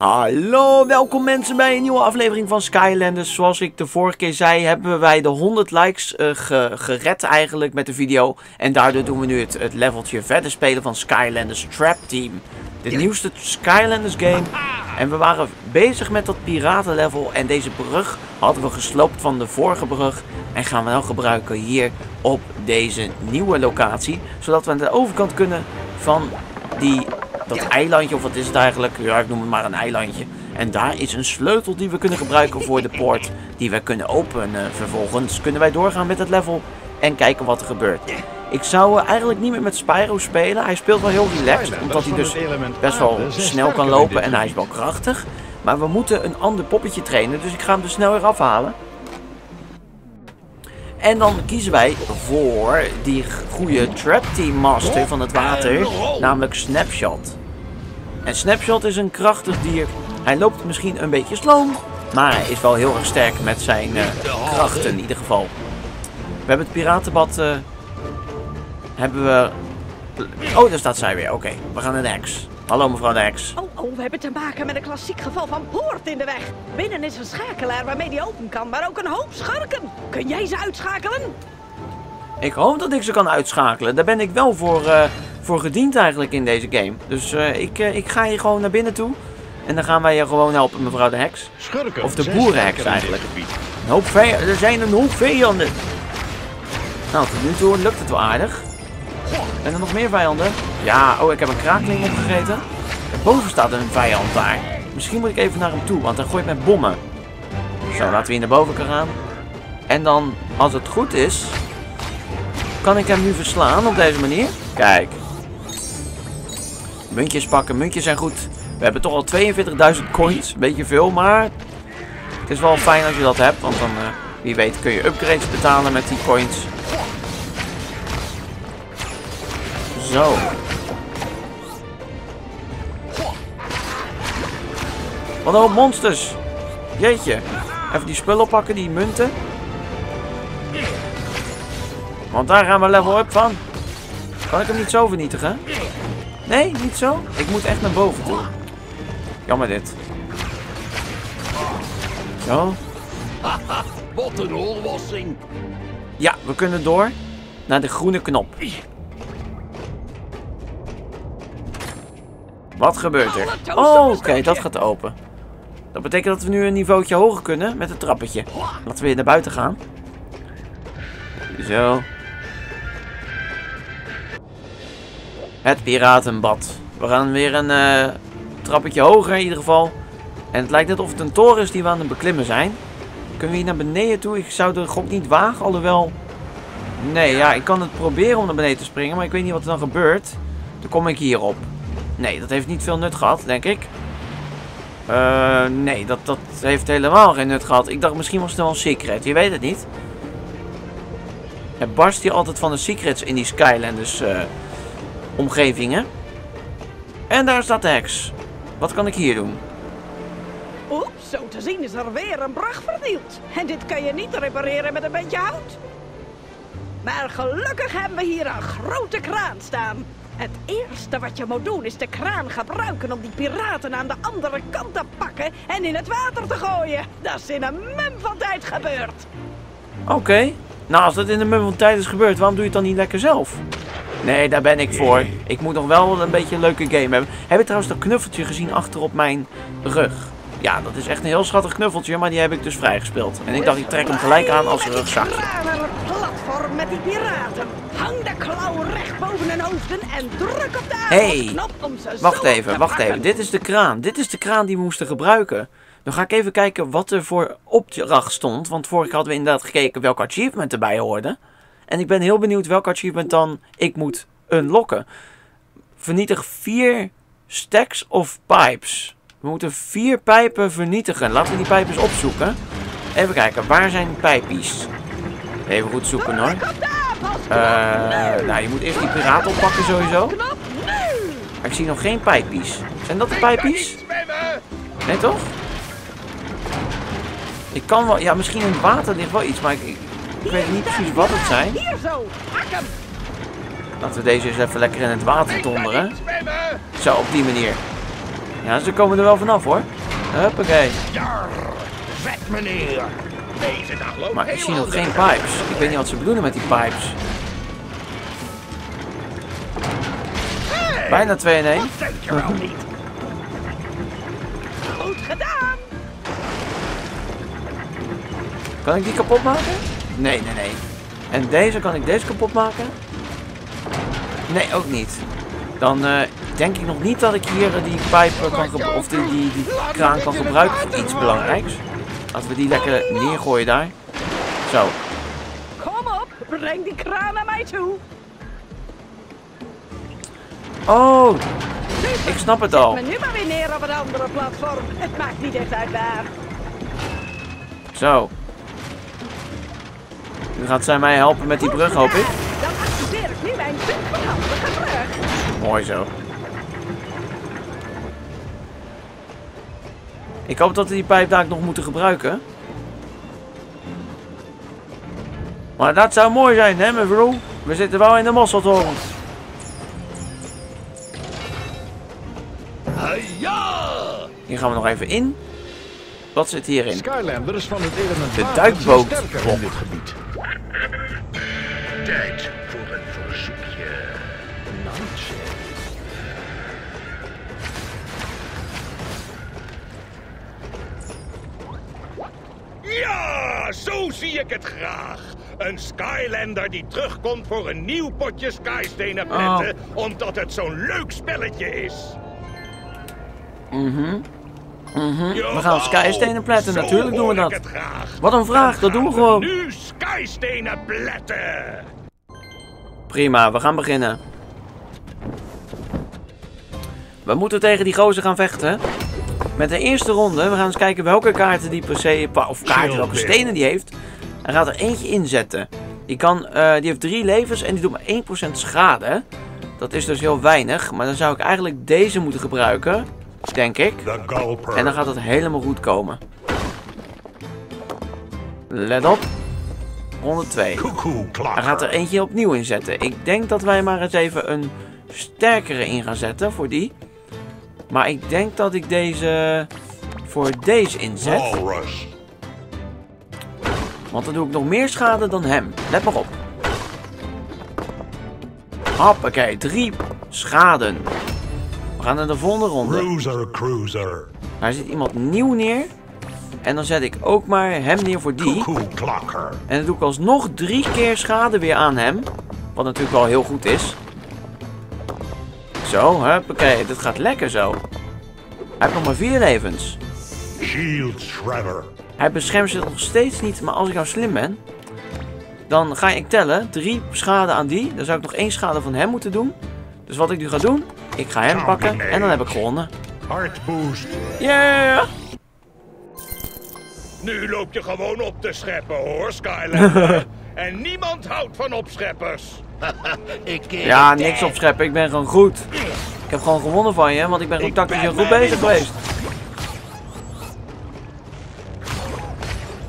Hallo, welkom mensen bij een nieuwe aflevering van Skylanders. Zoals ik de vorige keer zei, hebben wij de 100 likes uh, gered eigenlijk met de video. En daardoor doen we nu het, het leveltje verder spelen van Skylanders Trap Team. De nieuwste Skylanders game. En we waren bezig met dat piratenlevel. En deze brug hadden we gesloopt van de vorige brug. En gaan we nou gebruiken hier op deze nieuwe locatie. Zodat we aan de overkant kunnen van die dat eilandje, of wat is het eigenlijk? Ja, ik noem het maar een eilandje. En daar is een sleutel die we kunnen gebruiken voor de poort. Die we kunnen openen. Vervolgens kunnen wij doorgaan met het level en kijken wat er gebeurt. Ik zou eigenlijk niet meer met Spyro spelen. Hij speelt wel heel relaxed, omdat hij dus best wel snel kan lopen en hij is wel krachtig. Maar we moeten een ander poppetje trainen, dus ik ga hem er snel weer afhalen. En dan kiezen wij voor die goede Trap Team Master van het water, namelijk Snapshot. En Snapshot is een krachtig dier. Hij loopt misschien een beetje sloom, maar hij is wel heel erg sterk met zijn uh, krachten in ieder geval. We hebben het piratenbad, uh, hebben we... Oh, daar staat zij weer. Oké, we gaan naar de heks. Hallo mevrouw de heks. Oh, oh, we hebben te maken met een klassiek geval van poort in de weg. Binnen is een schakelaar waarmee die open kan, maar ook een hoop schurken. Kun jij ze uitschakelen? Ik hoop dat ik ze kan uitschakelen. Daar ben ik wel voor, uh, voor gediend eigenlijk in deze game. Dus uh, ik, uh, ik ga hier gewoon naar binnen toe. En dan gaan wij je gewoon helpen, mevrouw de heks. Schurken. Of de boerenheks eigenlijk. Een hoop. Er zijn een hoop vijanden. Nou, tot nu toe lukt het wel aardig. En er nog meer vijanden? Ja, oh, ik heb een kraakling opgegeten. boven staat een vijand daar. Misschien moet ik even naar hem toe, want hij gooit met bommen. Zo, laten we hier naar boven gaan. En dan, als het goed is, kan ik hem nu verslaan op deze manier. Kijk. Muntjes pakken, muntjes zijn goed. We hebben toch al 42.000 coins. Beetje veel, maar het is wel fijn als je dat hebt. Want dan, uh, wie weet, kun je upgrades betalen met die coins. Zo. Wat een hoop monsters. Jeetje. Even die spullen oppakken, die munten. Want daar gaan we level up van. Kan ik hem niet zo vernietigen? Nee, niet zo? Ik moet echt naar boven toe. Jammer dit. Zo. Wat een. Ja, we kunnen door naar de groene knop. Wat gebeurt er? Oh, oké, dat gaat open. Dat betekent dat we nu een niveautje hoger kunnen met het trappetje. Laten we weer naar buiten gaan. Zo. Het piratenbad. We gaan weer een uh, trappetje hoger in ieder geval. En het lijkt net of het een toren is die we aan het beklimmen zijn. Kunnen we hier naar beneden toe? Ik zou de gok niet wagen, alhoewel... Nee, ja, ik kan het proberen om naar beneden te springen, maar ik weet niet wat er dan gebeurt. Dan kom ik hierop. Nee, dat heeft niet veel nut gehad, denk ik. Uh, nee, dat, dat heeft helemaal geen nut gehad. Ik dacht misschien was het wel een secret. Je weet het niet. Het barst hier altijd van de secrets in die Skylanders uh, omgevingen. En daar staat de heks. Wat kan ik hier doen? Oeps, zo te zien is er weer een brug vernield. En dit kan je niet repareren met een beetje hout. Maar gelukkig hebben we hier een grote kraan staan. Het eerste wat je moet doen is de kraan gebruiken om die piraten aan de andere kant te pakken en in het water te gooien. Dat is in een mum van tijd gebeurd. Oké. Okay. Nou, als dat in een mum van tijd is gebeurd, waarom doe je het dan niet lekker zelf? Nee, daar ben ik voor. Ik moet nog wel een beetje een leuke game hebben. Heb je trouwens dat knuffeltje gezien achter op mijn rug? Ja, dat is echt een heel schattig knuffeltje, maar die heb ik dus vrijgespeeld. En ik dacht, ik trek hem gelijk aan als rugzakje. platform met die piraten. Hang de klauw recht boven hun hoofden en druk op de hey, om ze wacht even, wacht even. Dit is de kraan. Dit is de kraan die we moesten gebruiken. Dan ga ik even kijken wat er voor opdracht stond. Want vorige keer hadden we inderdaad gekeken welke achievement erbij hoorde. En ik ben heel benieuwd welke achievement dan ik moet unlocken. Vernietig vier stacks of pipes. We moeten vier pijpen vernietigen. Laten we die pijpen eens opzoeken. Even kijken, waar zijn pijpies? Even goed zoeken hoor. Uh, nou, je moet eerst die piraat oppakken sowieso. Maar ik zie nog geen pijpies. Zijn dat de pijpies? Nee toch? Ik kan wel, ja misschien in het water ligt wel iets, maar ik, ik weet niet precies wat het zijn. Laten we deze eens even lekker in het water donderen. Zo, op die manier. Ja, ze komen er wel vanaf hoor. Huppakee. Maar ik zie nog geen pipes. Ik weet niet wat ze bedoelen met die pipes. Bijna 2 in 1. Dat denk je wel niet. Goed gedaan. Kan ik die kapot maken? Nee, nee, nee. En deze, kan ik deze kapot maken? Nee, ook niet. Dan eh, denk ik nog niet dat ik hier eh, die pijp kan gebruiken. Of die, die, die kraan kan gebruiken voor iets belangrijks. Laten we die lekker neergooien daar. Zo. Kom op, breng die kraan naar mij toe. Oh, ik snap het al. Nu maar weer neer op een andere platform. Het maakt niet echt uit waar. Zo. Nu gaat zij mij helpen met die brug, hoop ik. Dan activeer ik nu mijn superhandige brug. Mooi zo. Ik hoop dat we die pijp daar nog moeten gebruiken. Maar dat zou mooi zijn, hè mevrouw? We zitten wel in de mosseltoren. Ja! Hier gaan we nog even in. Wat zit hierin? Skylanders van het element De duikboot. in dit gebied. Tijd voor een verzoekje. Nightshade. Ja, zo zie ik het graag. Een Skylander die terugkomt voor een nieuw potje Skystenen pletten, omdat het zo'n leuk spelletje is. Mhm. We gaan skystenen pletten, natuurlijk doen we dat. Wat een vraag, dat doen we gewoon. Nu Skystenen pletten. Prima, we gaan beginnen. We moeten tegen die gozer gaan vechten. Met de eerste ronde, we gaan eens kijken welke kaarten die per se, of kaarten, welke stenen die heeft. Hij gaat er eentje inzetten. Die, kan, eh, die heeft drie levens en die doet maar 1% schade. Dat is dus heel weinig, maar dan zou ik eigenlijk deze moeten gebruiken. Denk ik. En dan gaat het helemaal goed komen. Let op. Ronde 2. Cuckoo Hij gaat er eentje opnieuw inzetten. Ik denk dat wij maar eens even een sterkere in gaan zetten voor die. Maar ik denk dat ik deze voor deze inzet. Want dan doe ik nog meer schade dan hem. Let maar op. Hoppakee, drie schaden. We gaan naar de volgende ronde. Cruiser, cruiser. Daar zit iemand nieuw neer. En dan zet ik ook maar hem neer voor die. En dan doe ik alsnog drie keer schade weer aan hem. Wat natuurlijk wel heel goed is. Zo, huppakee. Dit gaat lekker zo. Hij heeft nog maar vier levens. Shield shredder. Hij beschermt zich nog steeds niet, maar als ik nou slim ben... Dan ga ik tellen. Drie schade aan die. Dan zou ik nog één schade van hem moeten doen. Dus wat ik nu ga doen... Ik ga hem pakken en dan heb ik gewonnen. Heart boost. Yeah! Nu loop je gewoon op te scheppen hoor, Skylander. en niemand houdt van opscheppers. Ja, niks opscheppen. Ik ben gewoon goed. Ik heb gewoon gewonnen van je, want ik ben gewoon tactisch goed bezig geweest.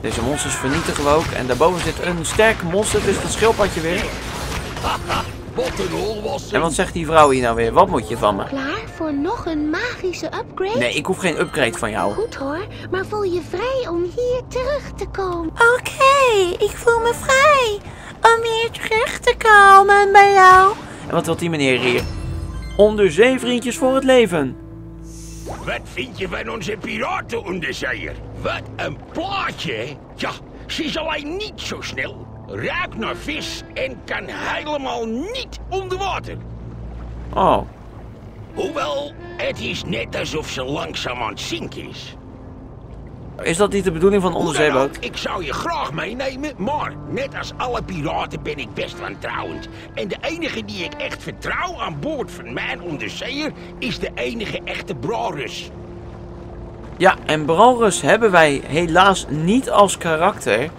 Deze monsters vernietigen we ook. En daarboven zit een sterk monster. Is dat schildpadje weer. En wat zegt die vrouw hier nou weer? Wat moet je van me? Klaar voor nog een magische upgrade? Nee, ik hoef geen upgrade van jou. Goed hoor, maar voel je vrij om hier terug te komen. Oké, ik voel me vrij om hier terug te komen bij jou. En wat wil die meneer hier? Onderzeevriendjes voor het leven. Wat vind je van onze piratenonderzeeër? Wat een plaatje. Ja, ze is alleen niet zo snel. Ruikt naar vis en kan helemaal niet onder water. Oh, Hoewel, het is net alsof ze langzaam aan het zinken is. is dat niet de bedoeling van onderzeeboot? Ik zou je graag meenemen, maar net als alle piraten ben ik best wantrouwend. En de enige die ik echt vertrouw aan boord van mijn onderzeeër is de enige echte Brarus. Ja, en Bralrus hebben wij helaas niet als karakter.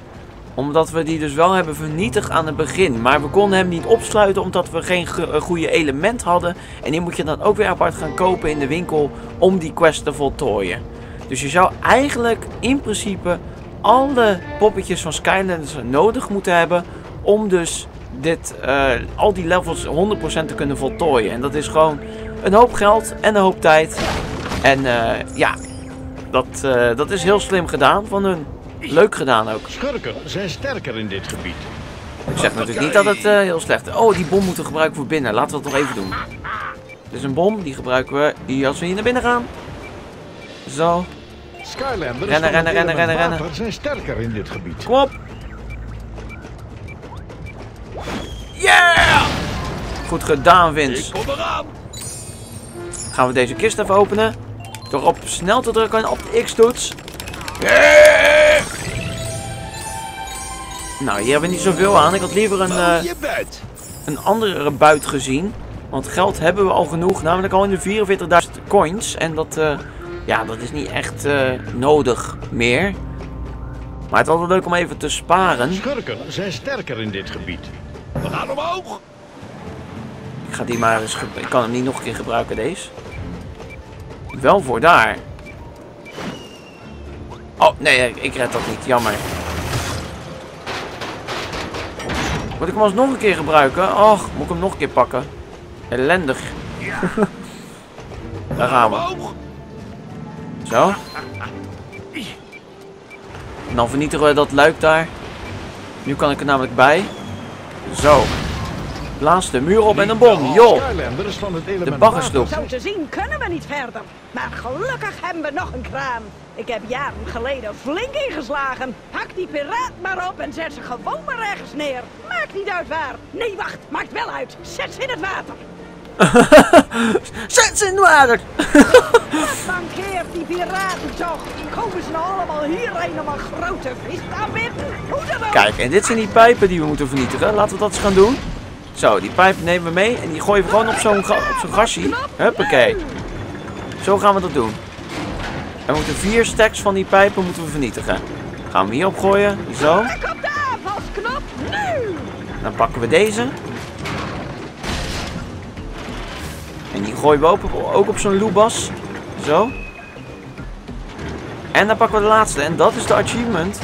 Omdat we die dus wel hebben vernietigd aan het begin. Maar we konden hem niet opsluiten omdat we geen ge- eh, goede element hadden. En die moet je dan ook weer apart gaan kopen in de winkel om die quest te voltooien. Dus je zou eigenlijk in principe alle poppetjes van Skylanders nodig moeten hebben. Om dus dit, eh, al die levels 100% te kunnen voltooien. En dat is gewoon een hoop geld en een hoop tijd. En eh, ja, dat, dat is heel slim gedaan van hun. Leuk gedaan ook. Schurken zijn sterker in dit gebied. Ik zeg natuurlijk niet dat het eh, heel slecht is. Oh, die bom moeten we gebruiken voor binnen. Laten we dat nog even doen. Dit is een bom, die gebruiken we hier als we hier naar binnen gaan. Zo, Skylanders Rennen, rennen, rennen, rennen, rennen. zijn sterker in dit gebied. kom op. Yeah! Goed gedaan, Vince. Kom eraan. Gaan we deze kist even openen. Door op snel te drukken op de X-toets. Nou, hier hebben we niet zoveel aan. Ik had liever een, eh, een andere buit gezien. Want geld hebben we al genoeg. Namelijk al in de 44.000 coins. En dat, eh, ja, dat is niet echt eh, nodig meer. Maar het is altijd leuk om even te sparen. Schurken zijn sterker in dit gebied. We gaan omhoog. Ik ga die maar eens... Ik kan hem niet nog een keer gebruiken, deze. Wel voor daar. Oh, nee, ik red dat niet. Jammer. Moet ik hem alsnog een keer gebruiken? Och, moet ik hem nog een keer pakken? Ellendig. Daar gaan we. Zo. En dan vernietigen we dat luik daar. Nu kan ik er namelijk bij. Zo. Blaas de muur op en een bom. Joh. Skylanders van het element baggersloop. water Zo te zien kunnen we niet verder. Maar gelukkig hebben we nog een kraan. Ik heb jaren geleden flink ingeslagen. Hak die piraat maar op en zet ze gewoon maar ergens neer. Maakt niet uit waar. Nee, wacht. Maakt wel uit. Zet ze in het water. Zet ze in het water. Mankeert die piraten toch. Komen ze nou allemaal hierheen om een grote vis te aanbinden? Hoe dan ook. Kijk, en dit zijn die pijpen die we moeten vernietigen. Laten we dat eens gaan doen. Zo, die pijp nemen we mee. En die gooien we gewoon op zo'n zo'n gasje. Huppakee. Zo gaan we dat doen. We moeten vier stacks van die pijpen moeten we vernietigen. Gaan we hier op gooien. Zo. Dan pakken we deze. En die gooien we ook op, ook op zo'n loebas. Zo. En dan pakken we de laatste. En dat is de achievement.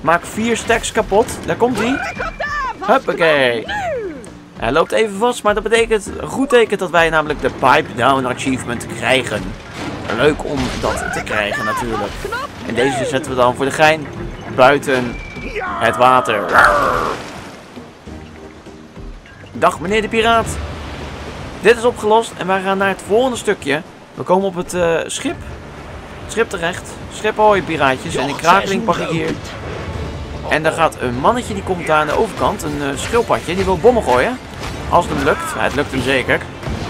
Maak vier stacks kapot. Daar komt hij. Huppakee. Hij loopt even vast, maar dat betekent, goed teken dat wij namelijk de Pipe Down Achievement krijgen. Leuk om dat te krijgen natuurlijk. En deze zetten we dan voor de gein buiten het water. Dag meneer de piraat. Dit is opgelost en wij gaan naar het volgende stukje. We komen op het eh, schip. Schip terecht. Schip hoi piraatjes. En in krakeling pak ik hier. En daar gaat een mannetje, die komt daar aan de overkant, een uh, schildpadje, die wil bommen gooien. Als het hem lukt. Ja, het lukt hem zeker.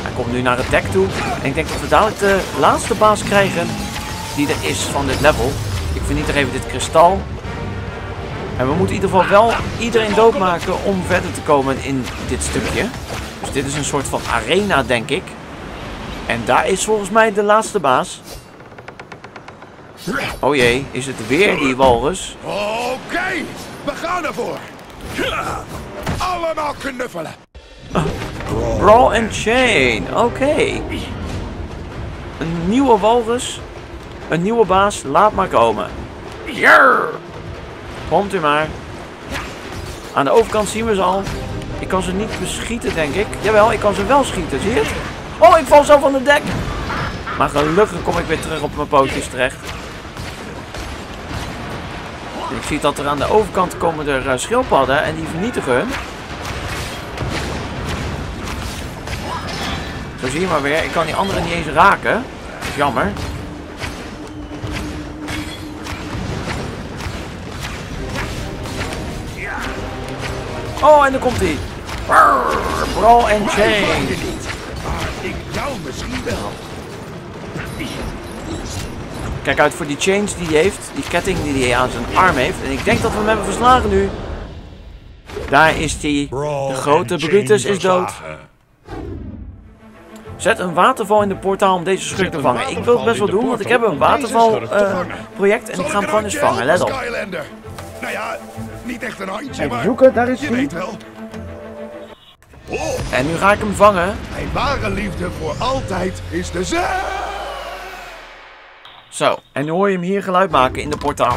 Hij komt nu naar het dek toe. En ik denk dat we dadelijk de laatste baas krijgen die er is van dit level. Ik vernietig even dit kristal. En we moeten in ieder geval wel iedereen doodmaken om verder te komen in dit stukje. Dus dit is een soort van arena, denk ik. En daar is volgens mij de laatste baas. Oh jee, is het weer die walrus? Oké, we gaan ervoor. Allemaal knuffelen. Brawl and Chain, oké. Een nieuwe walrus. Een nieuwe baas, laat maar komen. Komt u maar. Aan de overkant zien we ze al. Ik kan ze niet beschieten, denk ik. Jawel, ik kan ze wel schieten, zie je het? Oh, ik val zo van het dek. Maar gelukkig kom ik weer terug op mijn pootjes terecht. Ik zie dat er aan de overkant komen er eh, schildpadden en die vernietigen hun. Zo zie je maar weer, ik kan die andere niet eens raken. Dat is jammer. Oh, en dan komt hij. Brawl and Chain. Ik jou misschien wel. Kijk uit voor die chains die hij heeft. Die ketting die hij aan zijn arm heeft. En ik denk dat we hem hebben verslagen nu. Daar is hij. De grote Brutus is dood. Zet een waterval in de portaal om deze schurk te vangen. Ik wil het best wel doen, want ik heb een waterval eh, project en ik ga hem gewoon eens vangen. Let op. Nou ja, niet echt een handje, Even maar zoeken, daar is hij. En nu ga ik hem vangen. mijn ware liefde voor altijd is de zee. Zo, en nu hoor je hem hier geluid maken in de portaal.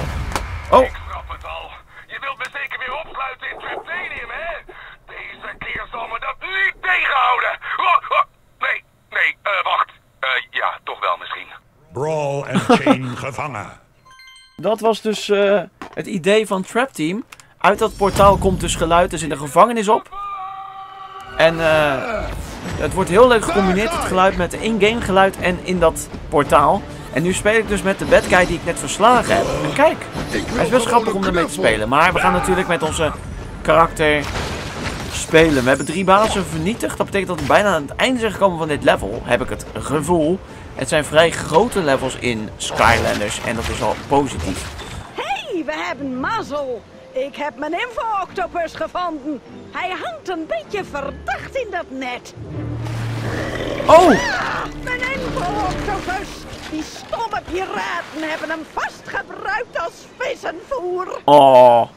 Oh, Ik snap het al. Je wilt me zeker weer opsluiten in Triptanium, hè? Deze keer zal me dat niet tegenhouden. Oh, oh. Nee, nee, eh, wacht. Eh, ja, toch wel misschien. Brawl en Chain gevangen. Dat was dus eh, het idee van Trap Team. Uit dat portaal komt dus geluid, er zit een gevangenis op. En eh, het wordt heel leuk gecombineerd, het geluid met de in-game geluid en in dat portaal. En nu speel ik dus met de bad guy die ik net verslagen heb. En kijk, hij is best grappig om ermee te spelen. Maar we gaan natuurlijk met onze karakter spelen. We hebben drie bazen vernietigd. Dat betekent dat we bijna aan het einde zijn gekomen van dit level. Heb ik het gevoel. Het zijn vrij grote levels in Skylanders. En dat is al positief. hey, we hebben mazzel. Ik heb mijn info-octopus gevonden. Hij hangt een beetje verdacht in dat net. Oh! Mijn info-octopus. Die stomme piraten hebben hem vastgebruikt als vissenvoer. Oh.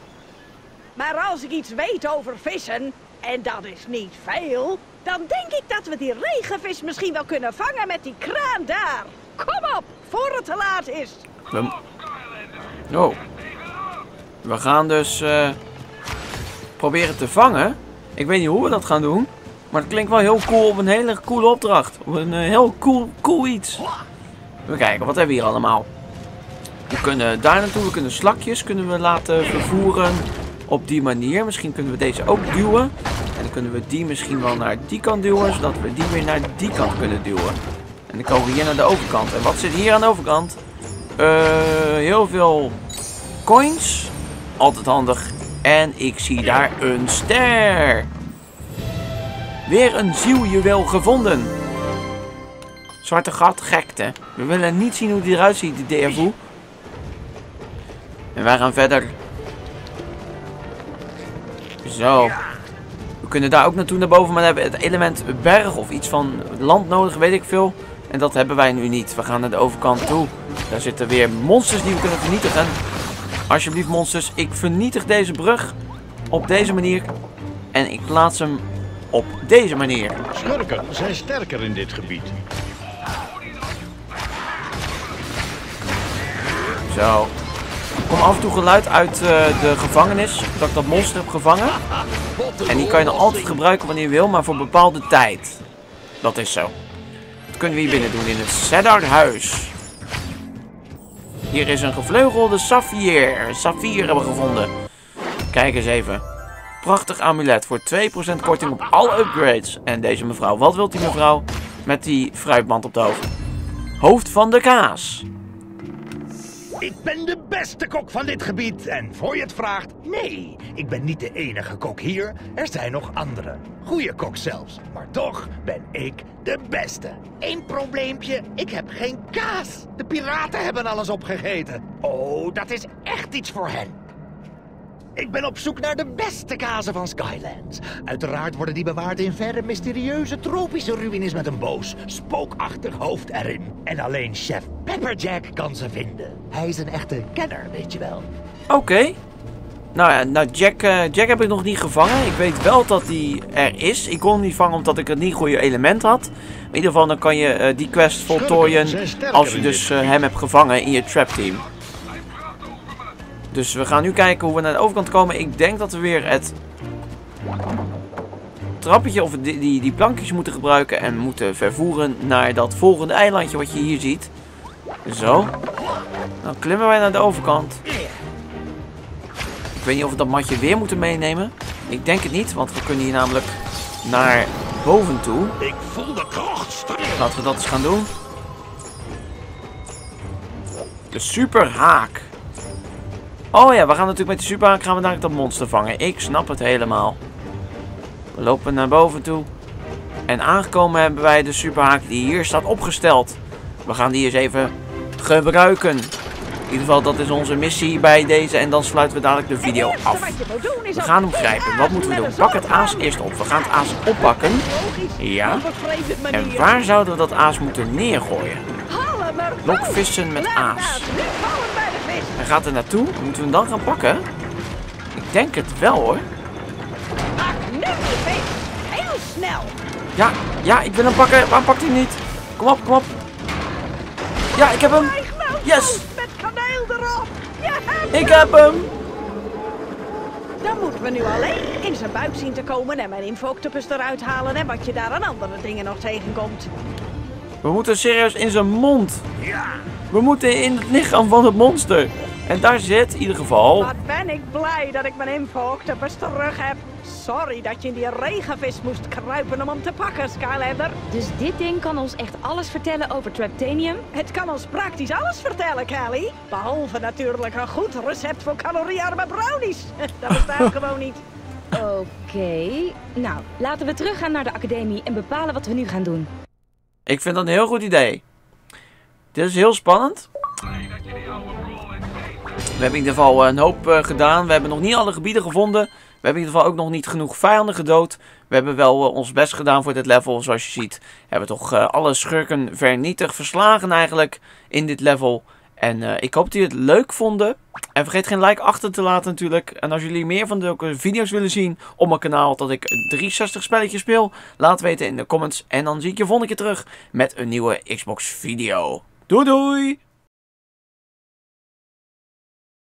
Maar als ik iets weet over vissen, en dat is niet veel, dan denk ik dat we die regenvis misschien wel kunnen vangen met die kraan daar. Kom op, voor het te laat is. We... Oh. We gaan dus eh, proberen te vangen. Ik weet niet hoe we dat gaan doen. Maar het klinkt wel heel cool op een hele coole opdracht. Op een eh, heel cool, cool iets. Even kijken, wat hebben we hier allemaal? We kunnen daar naartoe, we kunnen slakjes kunnen we laten vervoeren op die manier. Misschien kunnen we deze ook duwen. En dan kunnen we die misschien wel naar die kant duwen, zodat we die weer naar die kant kunnen duwen. En dan komen we hier naar de overkant. En wat zit hier aan de overkant? Eh, heel veel coins. Altijd handig. En ik zie daar een ster. Weer een zieljuweel gevonden. Zwarte gat, gekte. We willen niet zien hoe die eruit ziet, die DFU. En wij gaan verder. Zo. We kunnen daar ook naartoe naar boven, maar hebben het element berg of iets van land nodig, weet ik veel. En dat hebben wij nu niet. We gaan naar de overkant toe. Daar zitten weer monsters die we kunnen vernietigen. Alsjeblieft monsters, ik vernietig deze brug op deze manier. En ik plaats hem op deze manier. Schurken zijn sterker in dit gebied. Zo. Komt af en toe geluid uit eh, de gevangenis. Dat ik dat monster heb gevangen. En die kan je dan altijd gebruiken wanneer je wil, maar voor bepaalde tijd. Dat is zo. Dat kunnen we hier binnen doen in het Seddarhuis. Hier is een gevleugelde saffier. Saffier hebben we gevonden. Kijk eens even. Prachtig amulet voor 2% korting op alle upgrades. En deze mevrouw, wat wilt die mevrouw met die fruitband op de hoofd? Hoofd van de kaas. Ik ben de beste kok van dit gebied en voor je het vraagt, nee, ik ben niet de enige kok hier. Er zijn nog anderen. Goeie kok zelfs. Maar toch ben ik de beste. Eén probleempje, ik heb geen kaas. De piraten hebben alles opgegeten. Oh, dat is echt iets voor hen. Ik ben op zoek naar de beste kazen van Skylands. Uiteraard worden die bewaard in verre, mysterieuze, tropische ruïnes met een boos, spookachtig hoofd erin. En alleen chef Pepperjack kan ze vinden. Hij is een echte kenner, weet je wel. Oké. Nou ja, nou Jack, eh, Jack heb ik nog niet gevangen. Ik weet wel dat hij er is. Ik kon hem niet vangen omdat ik het niet goede element had. In ieder geval dan kan je eh, die quest voltooien als je dus eh, hem hebt gevangen in je trap team. Dus we gaan nu kijken hoe we naar de overkant komen. Ik denk dat we weer het trappetje of die, die, die plankjes moeten gebruiken en moeten vervoeren naar dat volgende eilandje wat je hier ziet. Zo. Dan klimmen wij naar de overkant. Ik weet niet of we dat matje weer moeten meenemen. Ik denk het niet, want we kunnen hier namelijk naar boven toe. Ik voel de kracht. Laten we dat eens gaan doen. De superhaak. Oh ja, we gaan natuurlijk met de superhaak gaan we naar dat monster vangen. Ik snap het helemaal. We lopen naar boven toe. En aangekomen hebben wij de superhaak die hier staat opgesteld. We gaan die eens even gebruiken. In ieder geval, dat is onze missie bij deze. En dan sluiten we dadelijk de video af. We gaan hem grijpen. Wat moeten we doen? Pak het aas eerst op. We gaan het aas oppakken. Ja. En waar zouden we dat aas moeten neergooien? Lokvissen met aas. Hij gaat er naartoe. Moeten we hem dan gaan pakken? Ik denk het wel hoor. Pak nu. Heel snel. Ja, ja, ik wil hem pakken. Waarom pakt hij niet? Kom op, kom op. Ja, ik heb hem. Yes. Met kaneel erop. Je hebt Ik heb hem. Dan moeten we nu alleen in zijn buik zien te komen en mijn infoctopus eruit halen en wat je daar aan andere dingen nog tegenkomt. We moeten serieus in zijn mond. Ja. We moeten in het lichaam van het monster. En daar zit in ieder geval... Wat ben ik blij dat ik mijn info-octopus terug heb. Sorry dat je in die regenvis moest kruipen om hem te pakken, Skylander. Dus dit ding kan ons echt alles vertellen over Traptanium? Het kan ons praktisch alles vertellen, Callie. Behalve natuurlijk een goed recept voor caloriearme brownies. Dat bestaat gewoon niet. Oké. Nou, laten we teruggaan naar de academie en bepalen wat we nu gaan doen. Ik vind dat een heel goed idee. Dit is heel spannend. We hebben in ieder geval een hoop eh, gedaan. We hebben nog niet alle gebieden gevonden. We hebben in ieder geval ook nog niet genoeg vijanden gedood. We hebben wel eh, ons best gedaan voor dit level. Zoals je ziet hebben we toch eh, alle schurken vernietigd, verslagen eigenlijk in dit level. En eh, ik hoop dat jullie het leuk vonden. En vergeet geen like achter te laten natuurlijk. En als jullie meer van zulke video's willen zien op mijn kanaal dat ik 63 spelletjes speel. Laat weten in de comments. En dan zie ik je volgende keer terug met een nieuwe Xbox video. Doei doei!